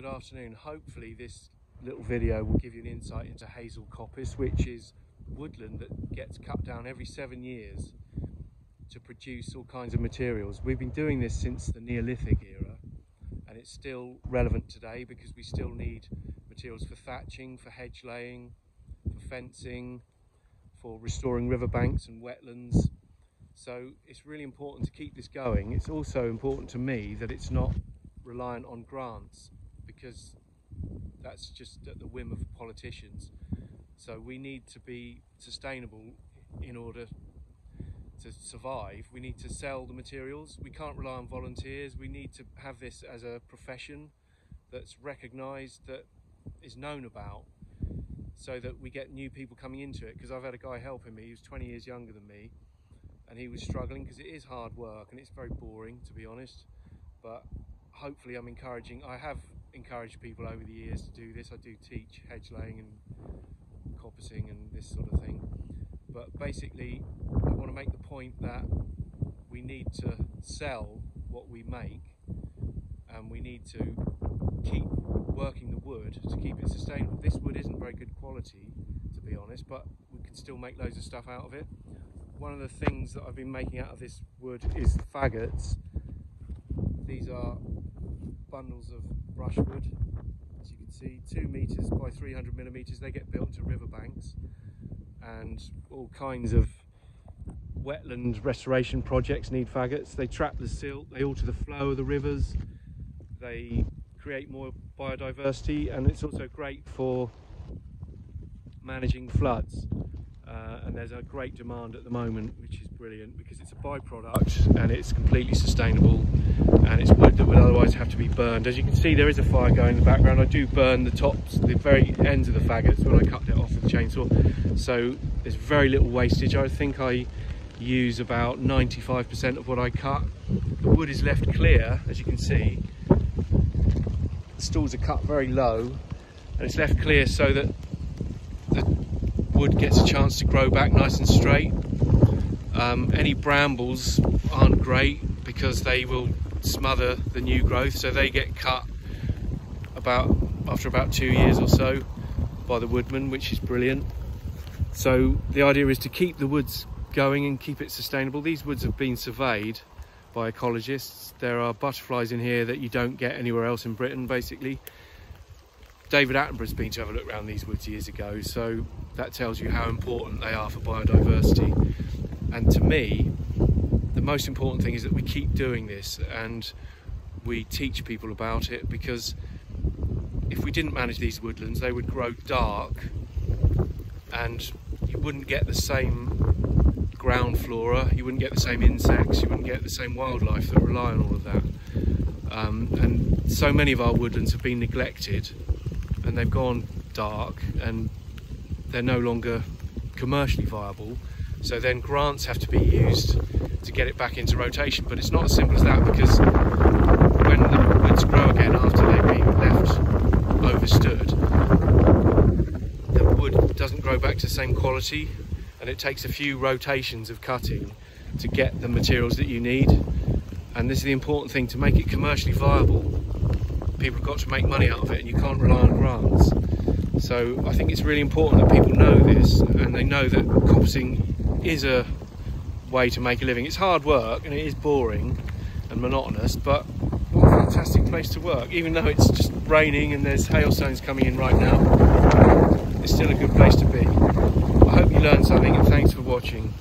good afternoon. Hopefully this little video will give you an insight into hazel coppice, which is woodland that gets cut down every seven years to produce all kinds of materials. We've been doing this since the Neolithic era and it's still relevant today because we still need materials for thatching, for hedge laying, for fencing, for restoring riverbanks and wetlands. So it's really important to keep this going. It's also important to me that it's not reliant on grants because that's just at the whim of politicians. So we need to be sustainable in order to survive. We need to sell the materials. We can't rely on volunteers. We need to have this as a profession that's recognised, that is known about, so that we get new people coming into it. Because I've had a guy helping me, he was 20 years younger than me, and he was struggling because it is hard work and it's very boring, to be honest. But hopefully I'm encouraging, I have encouraged people over the years to do this. I do teach hedge laying and coppicing and this sort of thing. But basically, I want to make the point that we need to sell what we make and we need to keep working the wood to keep it sustainable. This wood isn't very good quality, to be honest, but we can still make loads of stuff out of it. One of the things that I've been making out of this wood is faggots. These are bundles of brushwood, as you can see, two meters by 300 millimeters. They get built to riverbanks and all kinds of wetland restoration projects need faggots. They trap the silt, they alter the flow of the rivers, they create more biodiversity, and it's also great for managing floods. Uh, and there's a great demand at the moment, which is brilliant because it's a byproduct and it's completely sustainable and it's wood that would otherwise have to be burned. As you can see, there is a fire going in the background. I do burn the tops, the very ends of the faggots when I cut it off with the chainsaw. So there's very little wastage. I think I use about 95% of what I cut. The wood is left clear, as you can see. The stools are cut very low and it's left clear so that the wood gets a chance to grow back nice and straight. Um, any brambles aren't great because they will smother the new growth. So they get cut about after about two years or so by the woodman which is brilliant. So the idea is to keep the woods going and keep it sustainable. These woods have been surveyed by ecologists. There are butterflies in here that you don't get anywhere else in Britain basically. David Attenborough's been to have a look around these woods years ago, so that tells you how important they are for biodiversity. And to me, the most important thing is that we keep doing this and we teach people about it because if we didn't manage these woodlands, they would grow dark and you wouldn't get the same ground flora, you wouldn't get the same insects, you wouldn't get the same wildlife that rely on all of that. Um, and so many of our woodlands have been neglected and they've gone dark and they're no longer commercially viable. So then grants have to be used to get it back into rotation. But it's not as simple as that because when the woods grow again after they've been left overstood, the wood doesn't grow back to the same quality and it takes a few rotations of cutting to get the materials that you need. And this is the important thing to make it commercially viable people have got to make money out of it and you can't rely on grants. So I think it's really important that people know this and they know that coppicing is a way to make a living. It's hard work and it is boring and monotonous, but what a fantastic place to work. Even though it's just raining and there's hailstones coming in right now, it's still a good place to be. I hope you learned something and thanks for watching.